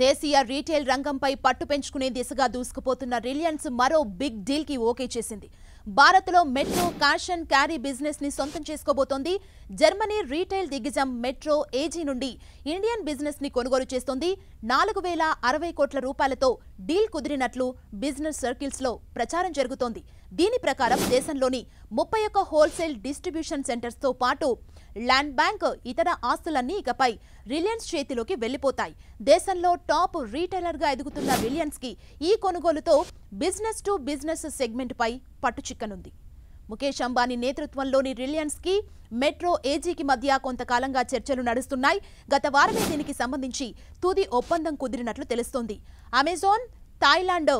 దేశీయ రీటైల్ రంగంపై పట్టు పెంచుకునే దిశగా దూసుకుపోతున్న రిలయన్స్ మరో బిగ్ డీల్కి ఓకే చేసింది. భారత్లో మెట్రో క్యాష్ అండ్ క్యారీ బిజినెస్ని సొంతం చేసుకోబోతోంది. జర్మనీ రీటైల్ దిగ్గజం మెట్రో ఏజీ నుండి ఇండియన్ బిజినెస్ని కొనుగోలు చేస్తోంది. నాలుగు వేల అరవై కోట్ల రూపాయలతో డీల్ కుదిరినట్లు బిజినెస్ సర్కిల్స్లో ప్రచారం జరుగుతోంది. దీని ప్రకారం దేశంలోని ముప్పై ఒక్క హోల్సేల్ డిస్ట్రిబ్యూషన్ సెంటర్స్తో పాటు ల్యాండ్ బ్యాంక్ ఇతర ఆస్తులన్నీ ఇకపై రిలయన్స్ చేతిలోకి వెళ్ళిపోతాయి దేశంలో టాప్ రీటైలర్గా ఎదుగుతున్న రిలయన్స్కి ఈ కొనుగోలుతో బిజినెస్ టు బిజినెస్ సెగ్మెంట్పై పట్టుచిక్కనుంది పట్టు చిక్కనుంది. ముఖేష్ అంబానీ నేతృత్వంలోని రిలయన్స్కి మెట్రో ఏజీకి మధ్య కొంతకాలంగా చర్చలు నడుస్తున్నాయి. గత వారమే దీనికి సంబంధించి తుది ఒప్పందం కుదిరినట్లు తెలుస్తోంది. అమెజాన్ థాయిలాండ్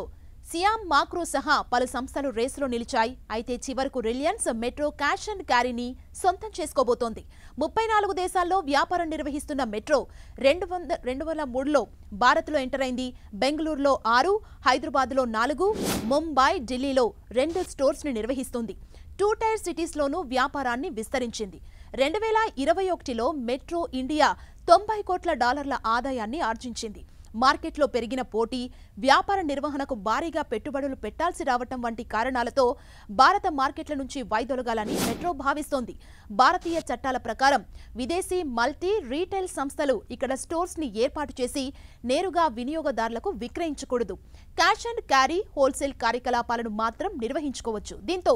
సియామ్ మాక్రో సహా పలు సంస్థలు రేసులో నిలిచాయి. అయితే చివరకు రిలయన్స్ మెట్రో క్యాష్ అండ్ క్యారీని సొంతం చేసుకోబోతోంది. ముప్పై నాలుగు దేశాల్లో వ్యాపారం నిర్వహిస్తున్న మెట్రో రెండు వంద రెండు వేల మూడులో భారత్లో ఎంటర్ అయింది. బెంగళూరులో ఆరు హైదరాబాద్లో నాలుగు ముంబై ఢిల్లీలో రెండు స్టోర్స్ని నిర్వహిస్తుంది. టూ టైర్ సిటీస్లోనూ వ్యాపారాన్ని విస్తరించింది. రెండు వేల ఇరవై ఒకటిలో మెట్రో ఇండియా తొంభై కోట్ల డాలర్ల ఆదాయాన్ని ఆర్జించింది. మార్కెట్లో పెరిగిన పోటీ వ్యాపార నిర్వహణకు భారీగా పెట్టుబడులు పెట్టాల్సి రావటం వంటి కారణాలతో భారత మార్కెట్ల నుంచి వైదొలగాలని మెట్రో భావిస్తోంది. భారతీయ చట్టాల ప్రకారం విదేశీ మల్టీ రీటైల్ సంస్థలు ఇక్కడ స్టోర్స్ని ఏర్పాటు చేసి నేరుగా వినియోగదారులకు విక్రయించకూడదు. క్యాష్ అండ్ క్యారీ హోల్సేల్ కార్యకలాపాలను మాత్రం నిర్వహించుకోవచ్చు. దీంతో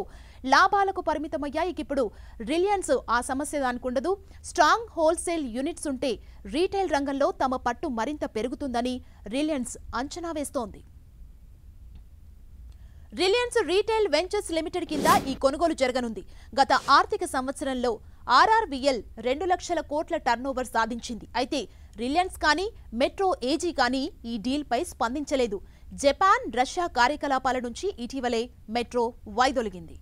లాభాలకు పరిమితమయ్యాయి. ఇప్పుడు రిలయన్స్ ఆ సమస్య దానికుండదు. స్ట్రాంగ్ హోల్సేల్ యూనిట్స్ ఉంటే రీటైల్ రంగంలో తమ పట్టు మరింత పెరుగుతుందని రిలయన్స్ అంచనా వేస్తోంది. రిలయన్స్ రీటైల్ వెంచర్స్ లిమిటెడ్ కింద ఈ కొనుగోలు జరగనుంది. గత ఆర్థిక సంవత్సరంలో ఆర్ఆర్బిఎల్ రెండు లక్షల కోట్ల టర్నోవర్ సాధించింది. అయితే రిలయన్స్ కానీ మెట్రో ఏజీ కానీ ఈ డీల్పై స్పందించలేదు. జపాన్ రష్యా కార్యకలాపాల నుంచి ఇటీవలే మెట్రో వైదొలిగింది